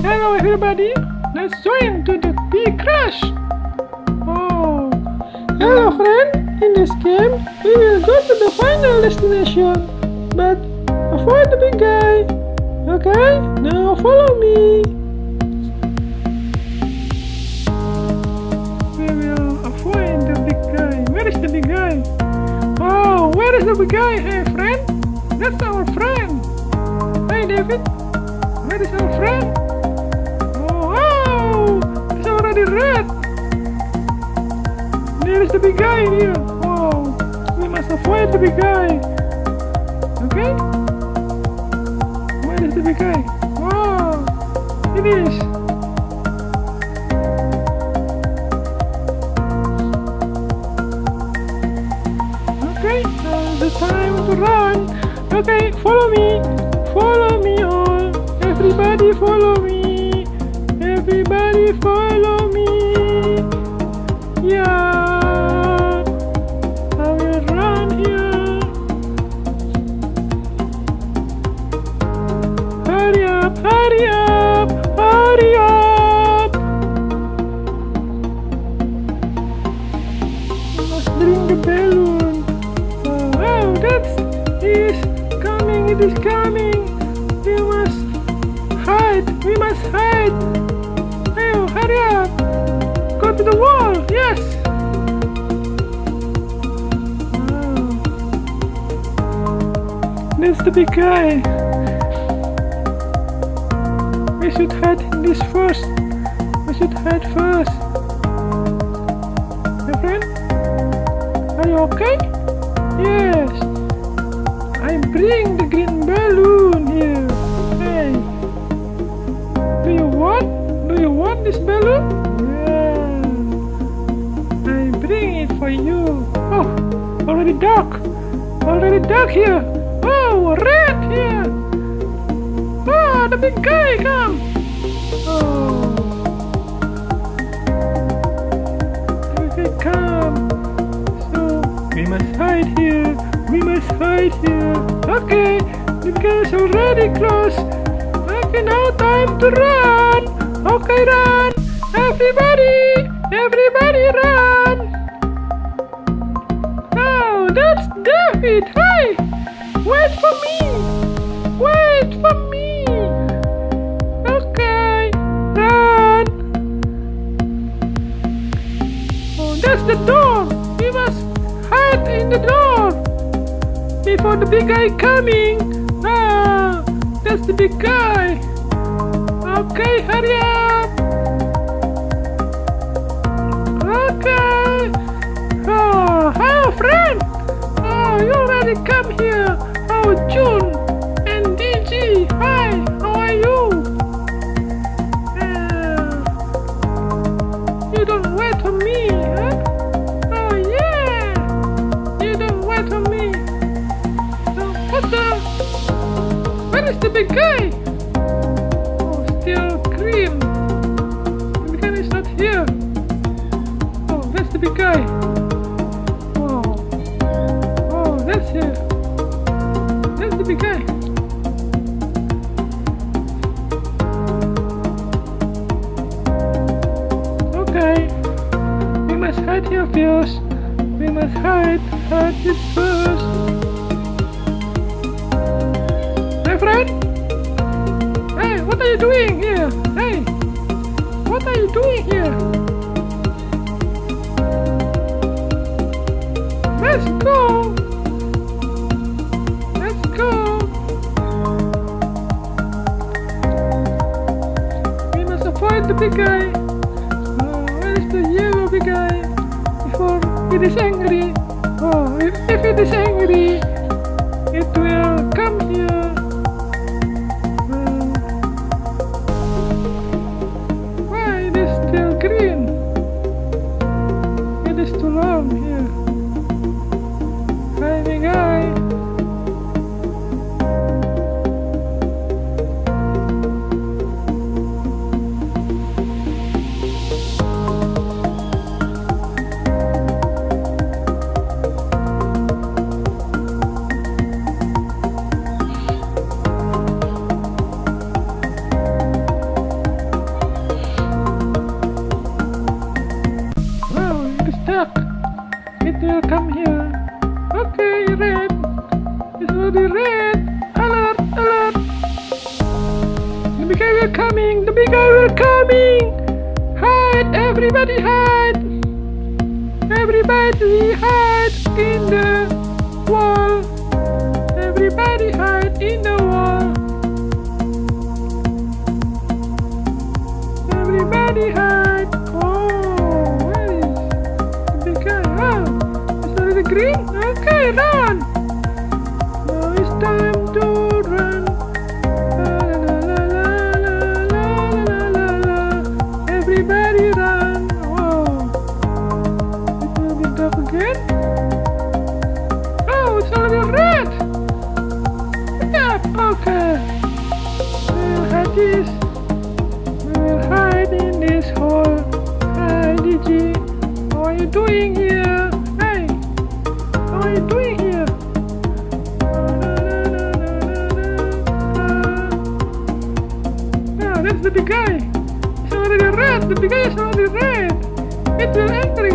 Hello everybody, let's join to the big crash. Oh, hello friend. In this game, we will go to the final destination, but avoid the big guy. Okay, now follow me. We will avoid the big guy. Where is the big guy? Oh, where is the big guy? Hey friend, that's our friend. Hey David, where is our friend? Already red! There is the big guy here! Wow! We must avoid the big guy! Okay? Where is the big guy? Wow! It is! Okay, now the time to run! Okay, follow me! Follow me all! Everybody follow me! Hurry up! Hurry up! Bring the balloon! Oh, wow, that's... He is coming! It is coming! We must hide! We must hide! Oh, hurry up! Go to the wall! Yes! Wow. That's the big guy! Should hide this first! We should hide first! My friend? Are you okay? Yes! I bring the green balloon here! Hey! Do you want? Do you want this balloon? Yeah. I bring it for you. Oh, already dark. Already dark here. Oh, red here. Oh, the big guy come. We must hide here. We must hide here. Okay, the guy already close. Okay, now time to run. Okay, run. Everybody, everybody run. Oh, that's David. Hi. Wait for me. Wait for me. Okay, run. Oh, that's the door. Before the big guy coming. Ah, that's the big guy. Okay, hurry up. Okay. Oh, hello, friend. Oh, you already come here. Oh, June Guy? Oh, still green. The big guy is not here. Oh, that's the big guy. Oh, oh, that's here. That's the big guy. Okay, we must hide here first. We must hide, hide this first. Are you doing here? Hey, what are you doing here? Let's go. Let's go. We must avoid the big guy. Oh, where is the yellow big guy? Before it is angry. Oh, if, if it is angry, it will come here. We're coming! Hide! Everybody hide! Everybody hide in the wall! Everybody hide in the wall! Everybody hide! We will hide hide in this hole. Hi, How are you doing here? Hey, how are you doing here? That's the big guy. It's already red. The big guy is already red. It will enter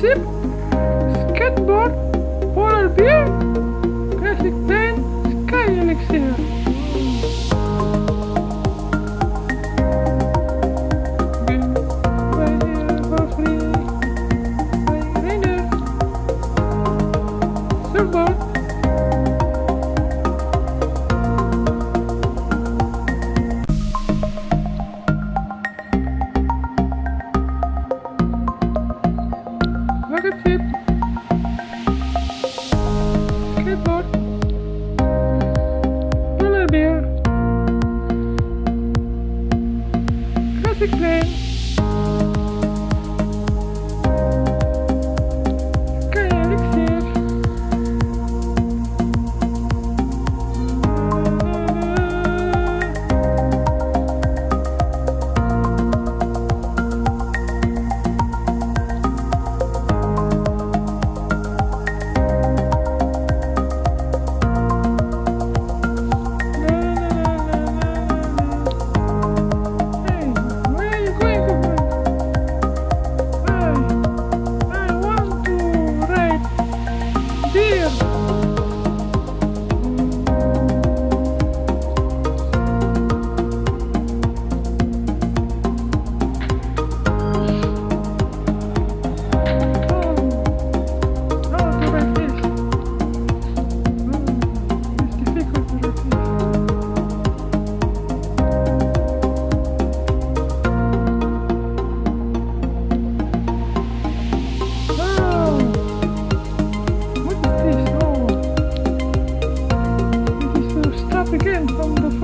ship, skateboard, polar bear, classic plane, sky elixir. Surfboard. time.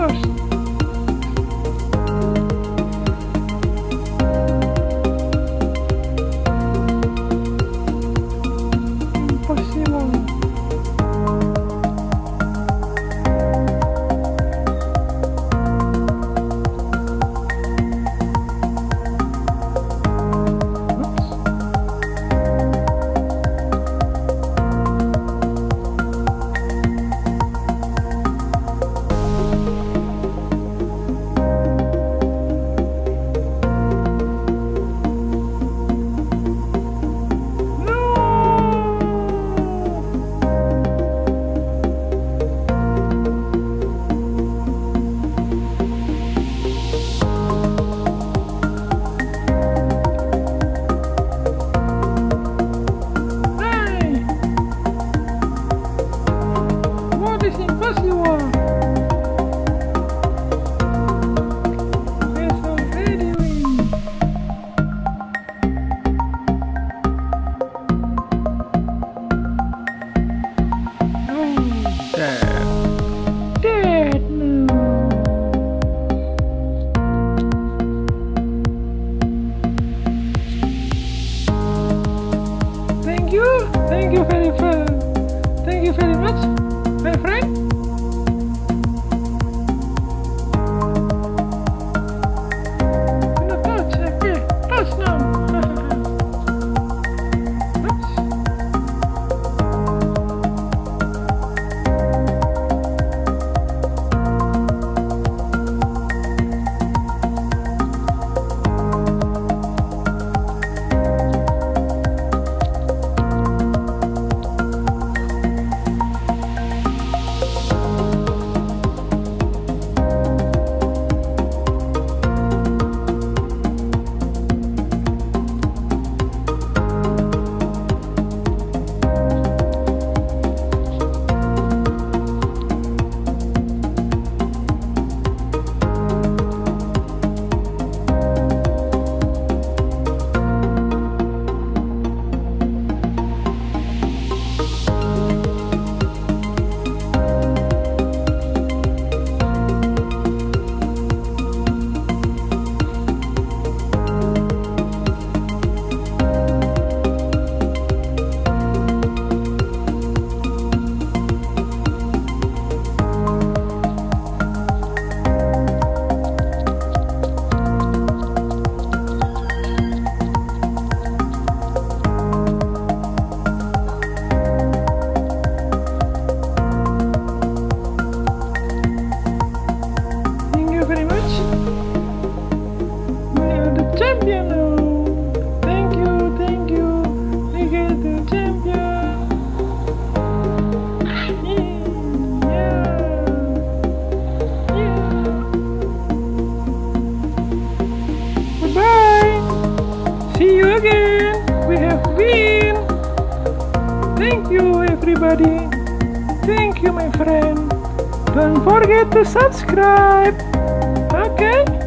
yours. Friend. Don't forget to subscribe. Okay?